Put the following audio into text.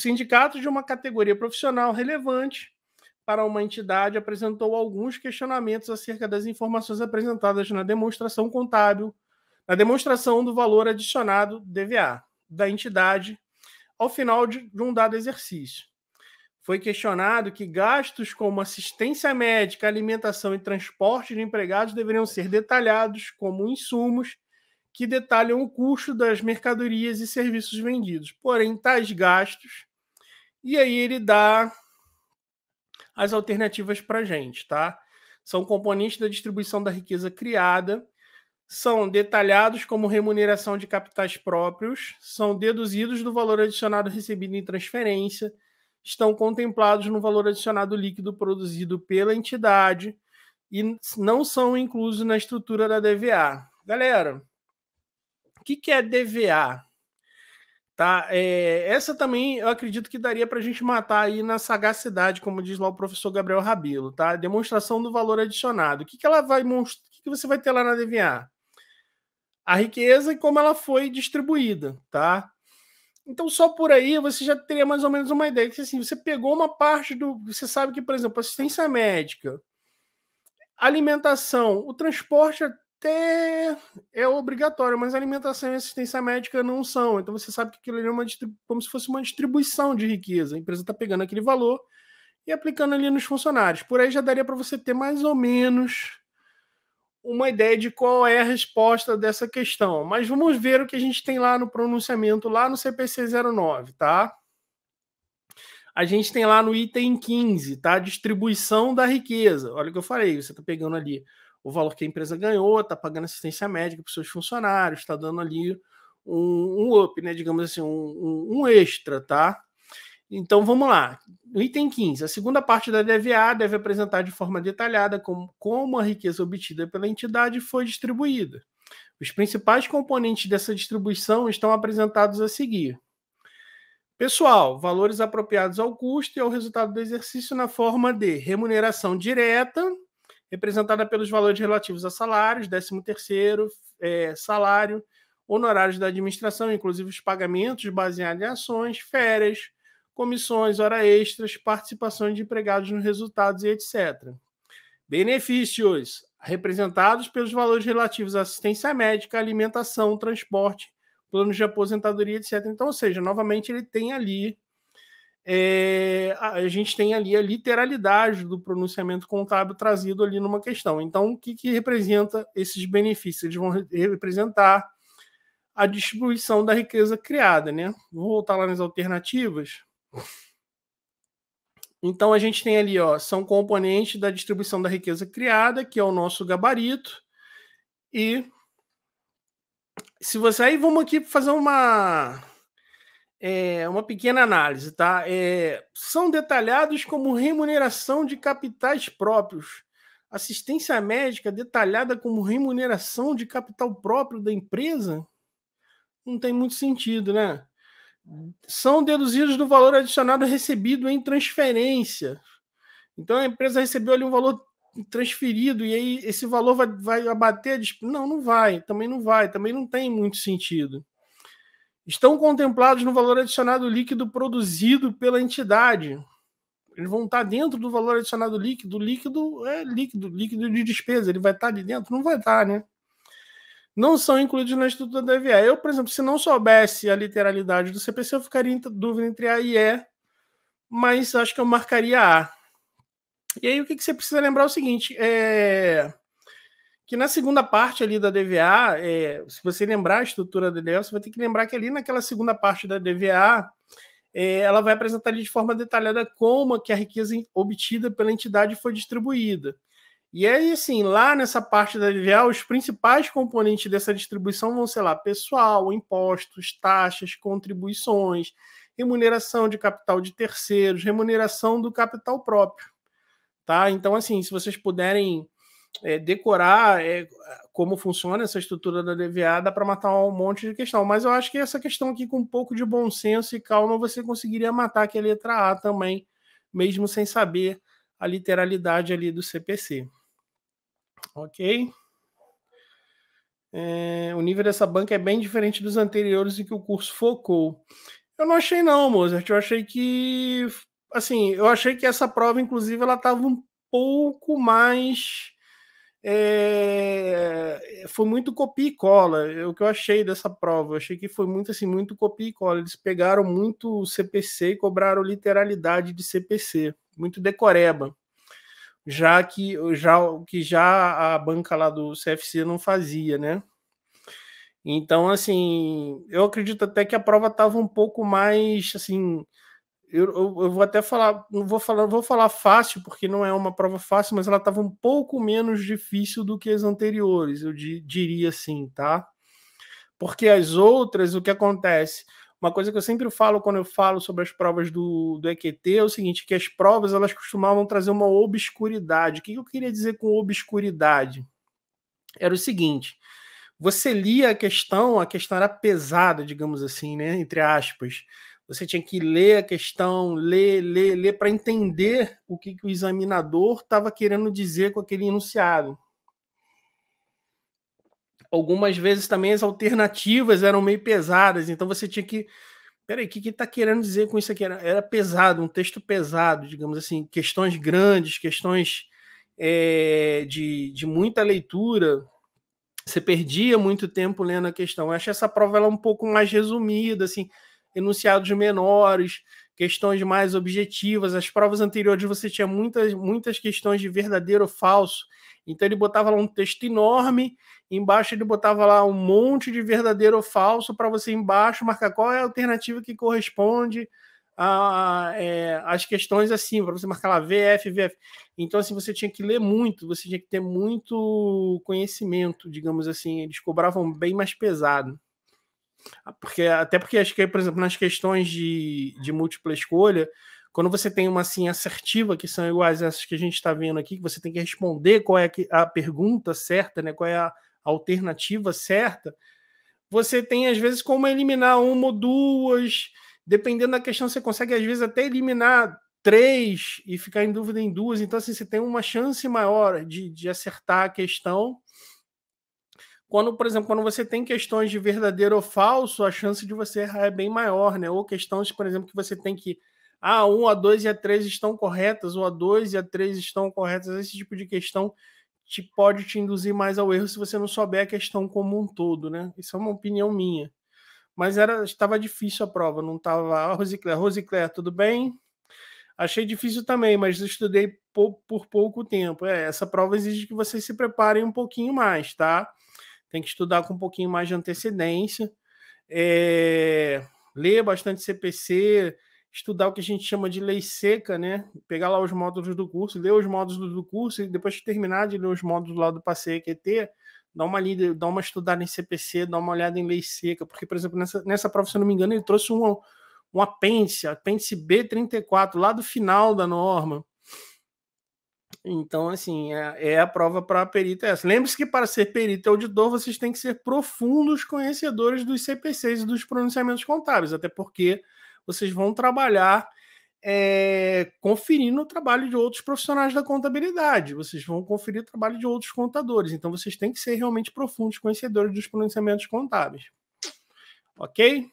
sindicato de uma categoria profissional relevante para uma entidade apresentou alguns questionamentos acerca das informações apresentadas na demonstração contábil, na demonstração do valor adicionado DVA da entidade ao final de, de um dado exercício. Foi questionado que gastos como assistência médica, alimentação e transporte de empregados deveriam ser detalhados como insumos que detalham o custo das mercadorias e serviços vendidos. Porém, tais gastos, e aí ele dá as alternativas para a gente, tá? São componentes da distribuição da riqueza criada, são detalhados como remuneração de capitais próprios, são deduzidos do valor adicionado recebido em transferência, estão contemplados no valor adicionado líquido produzido pela entidade e não são inclusos na estrutura da DVA. Galera, o que, que é DVA? Tá? É, essa também eu acredito que daria para a gente matar aí na sagacidade, como diz lá o professor Gabriel Rabelo, tá? Demonstração do valor adicionado. O que, que ela vai mostrar? O que, que você vai ter lá na DVA? A riqueza e como ela foi distribuída, tá? Então, só por aí você já teria mais ou menos uma ideia. Que assim, você pegou uma parte do. Você sabe que, por exemplo, assistência médica, alimentação, o transporte até é obrigatório, mas alimentação e assistência médica não são. Então você sabe que aquilo é uma, como se fosse uma distribuição de riqueza. A empresa está pegando aquele valor e aplicando ali nos funcionários. Por aí já daria para você ter mais ou menos uma ideia de qual é a resposta dessa questão. Mas vamos ver o que a gente tem lá no pronunciamento, lá no CPC 09, tá? A gente tem lá no item 15, tá? Distribuição da riqueza. Olha o que eu falei, você está pegando ali o valor que a empresa ganhou, está pagando assistência médica para seus funcionários, está dando ali um, um, up, né? Digamos assim, um, um, extra, tá? Então vamos lá. Item 15, a segunda parte da DVA deve apresentar de forma detalhada como, como a riqueza obtida pela entidade foi distribuída. Os principais componentes dessa distribuição estão apresentados a seguir. Pessoal, valores apropriados ao custo e ao resultado do exercício na forma de remuneração direta, representada pelos valores relativos a salários, 13 terceiro, é, salário, honorários da administração, inclusive os pagamentos baseados em ações, férias, comissões, hora extras, participações de empregados nos resultados e etc. Benefícios representados pelos valores relativos à assistência médica, alimentação, transporte, planos de aposentadoria, etc. Então, ou seja, novamente ele tem ali é, a gente tem ali a literalidade do pronunciamento contábil trazido ali numa questão. Então, o que, que representa esses benefícios? Eles vão representar a distribuição da riqueza criada, né? Vou voltar lá nas alternativas. Então, a gente tem ali, ó, são componentes da distribuição da riqueza criada, que é o nosso gabarito, e se você aí vamos aqui fazer uma é, uma pequena análise, tá? É, são detalhados como remuneração de capitais próprios. Assistência médica detalhada como remuneração de capital próprio da empresa? Não tem muito sentido, né? São deduzidos do valor adicionado recebido em transferência. Então a empresa recebeu ali um valor transferido e aí esse valor vai, vai abater a Não, não vai, também não vai, também não tem muito sentido estão contemplados no valor adicionado líquido produzido pela entidade. Eles vão estar dentro do valor adicionado líquido. Líquido é líquido, líquido de despesa. Ele vai estar ali dentro? Não vai estar, né? Não são incluídos na estrutura da EVA. Eu, por exemplo, se não soubesse a literalidade do CPC, eu ficaria em dúvida entre A e E, mas acho que eu marcaria A. E aí, o que, que você precisa lembrar é o seguinte: é que na segunda parte ali da DVA, é, se você lembrar a estrutura da DVA, você vai ter que lembrar que ali naquela segunda parte da DVA, é, ela vai apresentar ali de forma detalhada como que a riqueza obtida pela entidade foi distribuída. E aí, assim, lá nessa parte da DVA, os principais componentes dessa distribuição vão ser lá pessoal, impostos, taxas, contribuições, remuneração de capital de terceiros, remuneração do capital próprio. Tá? Então, assim, se vocês puderem é, decorar é, como funciona essa estrutura da DVA, dá para matar um monte de questão. Mas eu acho que essa questão aqui, com um pouco de bom senso e calma, você conseguiria matar aqui a letra A também, mesmo sem saber a literalidade ali do CPC. Ok? É, o nível dessa banca é bem diferente dos anteriores em que o curso focou. Eu não achei não, Mozart. Eu achei que, assim, eu achei que essa prova, inclusive, ela estava um pouco mais é, foi muito copia e cola. É o que eu achei dessa prova, eu achei que foi muito assim, muito copia e cola. Eles pegaram muito CPC e cobraram literalidade de CPC, muito decoreba. Já que já que já a banca lá do CFC não fazia, né? Então, assim, eu acredito até que a prova estava um pouco mais assim, eu, eu, eu, vou até falar, não vou falar, vou falar fácil, porque não é uma prova fácil, mas ela estava um pouco menos difícil do que as anteriores, eu di, diria assim, tá? Porque as outras, o que acontece? Uma coisa que eu sempre falo quando eu falo sobre as provas do, do EQT é o seguinte: que as provas elas costumavam trazer uma obscuridade. O que eu queria dizer com obscuridade? Era o seguinte: você lia a questão, a questão era pesada, digamos assim, né? Entre aspas você tinha que ler a questão, ler, ler, ler para entender o que, que o examinador estava querendo dizer com aquele enunciado. Algumas vezes também as alternativas eram meio pesadas, então você tinha que. Peraí, o que está que querendo dizer com isso aqui? Era, era, pesado, um texto pesado, digamos assim, questões grandes, questões é, de, de muita leitura. Você perdia muito tempo lendo a questão. Eu acho essa prova ela um pouco mais resumida, assim enunciados menores, questões mais objetivas. As provas anteriores você tinha muitas, muitas questões de verdadeiro ou falso. Então ele botava lá um texto enorme, embaixo ele botava lá um monte de verdadeiro ou falso para você embaixo marcar qual é a alternativa que corresponde é, as questões assim, para você marcar lá VF, VF. Então, assim, você tinha que ler muito, você tinha que ter muito conhecimento, digamos assim. Eles cobravam bem mais pesado. Porque, até porque acho que, por exemplo, nas questões de, de múltipla escolha, quando você tem uma assim assertiva, que são iguais a essas que a gente está vendo aqui, que você tem que responder qual é a pergunta certa, né? qual é a alternativa certa, você tem, às vezes, como eliminar uma ou duas. Dependendo da questão, você consegue, às vezes, até eliminar três e ficar em dúvida em duas. Então, assim, você tem uma chance maior de, de acertar a questão quando, por exemplo, quando você tem questões de verdadeiro ou falso, a chance de você errar é bem maior, né? Ou questões, por exemplo, que você tem que. Ah, 1, a 2 e a 3 estão corretas, ou a 2 e a 3 estão corretas. Esse tipo de questão te, pode te induzir mais ao erro se você não souber a questão como um todo, né? Isso é uma opinião minha. Mas era estava difícil a prova, não estava. Ah, Rosicler, Rosicler, tudo bem? Achei difícil também, mas estudei por, pouco tempo. É, essa prova exige que vocês se preparem um pouquinho mais, tá? Tem que estudar com um pouquinho mais de antecedência, é, ler bastante CPC, estudar o que a gente chama de lei seca, né? Pegar lá os módulos do curso, ler os módulos do curso e depois que terminar de ler os módulos lá do Passeio EQT, dá uma lida, dá uma estudada em CPC, dá uma olhada em lei seca, porque, por exemplo, nessa, nessa prova, se eu não me engano, ele trouxe um, um apêndice, apêndice B34, lá do final da norma. Então, assim, é, é a prova para perito essa. Lembre-se que para ser perito e auditor, vocês têm que ser profundos conhecedores dos CPCs e dos pronunciamentos contábeis, até porque vocês vão trabalhar é, conferindo o trabalho de outros profissionais da contabilidade, vocês vão conferir o trabalho de outros contadores, então vocês têm que ser realmente profundos conhecedores dos pronunciamentos contábeis. Ok?